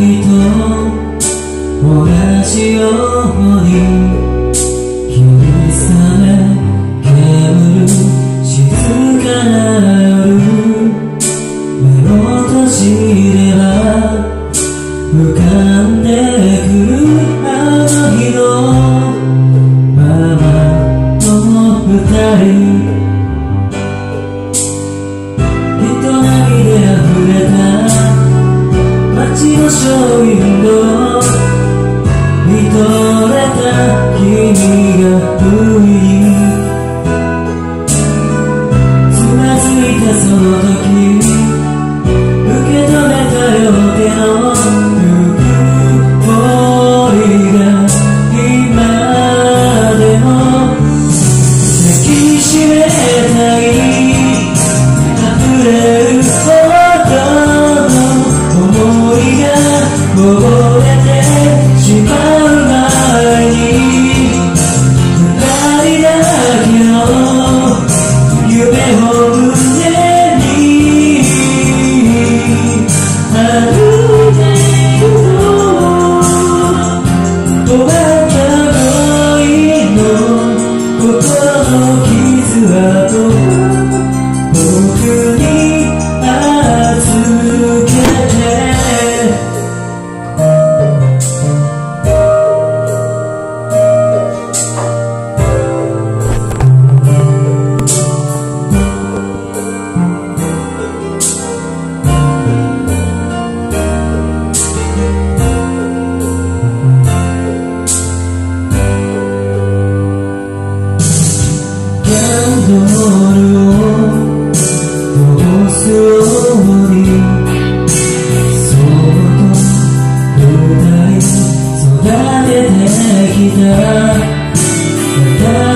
人同じように夜され煙る静かな夜目を閉じれば浮かんでくるあの日のままの二人街の見とれた君が不意つまずいたその時受け止めたよ手の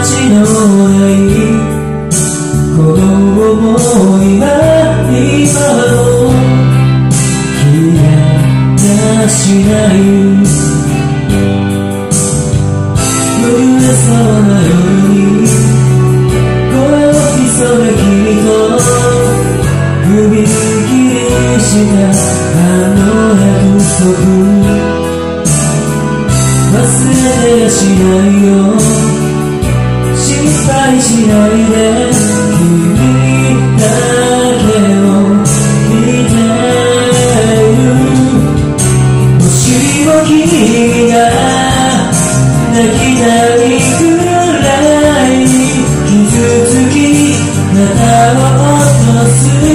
形のないこの想いは今も消えやしない揺れそうな夜に声を潜め君と指切りしたあの約束忘れてやしないよ。心配しないで君だけを見てるもしも君が泣きたい。くらい傷つきまた